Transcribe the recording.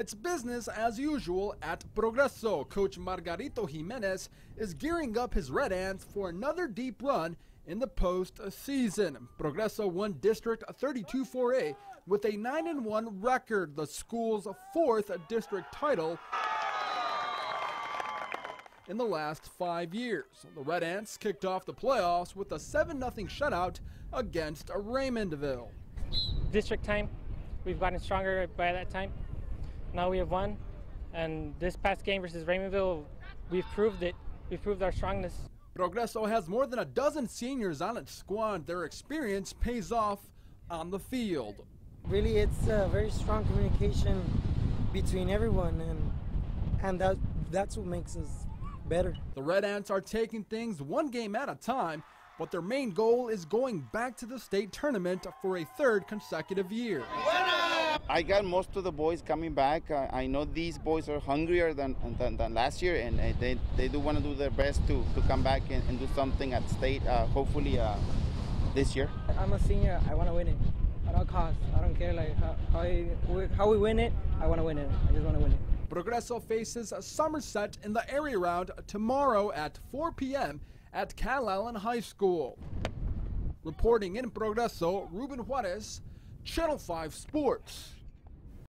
It's business as usual at Progreso. Coach Margarito Jimenez is gearing up his Red Ants for another deep run in the postseason. Progreso won District 32 4A with a 9 1 record, the school's fourth district title in the last five years. The Red Ants kicked off the playoffs with a 7 0 shutout against Raymondville. District time, we've gotten stronger by that time. Now we have won, and this past game versus Raymondville, we've proved it. We've proved our strongness. Progreso has more than a dozen seniors on its squad. Their experience pays off on the field. Really, it's a very strong communication between everyone, and and that that's what makes us better. The Red Ants are taking things one game at a time, but their main goal is going back to the state tournament for a third consecutive year. I got most of the boys coming back. I, I know these boys are hungrier than, than, than last year, and uh, they, they do want to do their best to, to come back and, and do something at state, uh, hopefully uh, this year. I'm a senior. I want to win it at all costs. I don't care like how, how, we, how we win it. I want to win it. I just want to win it. Progreso faces Somerset in the area round tomorrow at 4 p.m. at Calallen High School. Reporting in Progreso, Ruben Juarez, Channel 5 Sports.